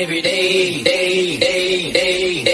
every day, day, day, day, day,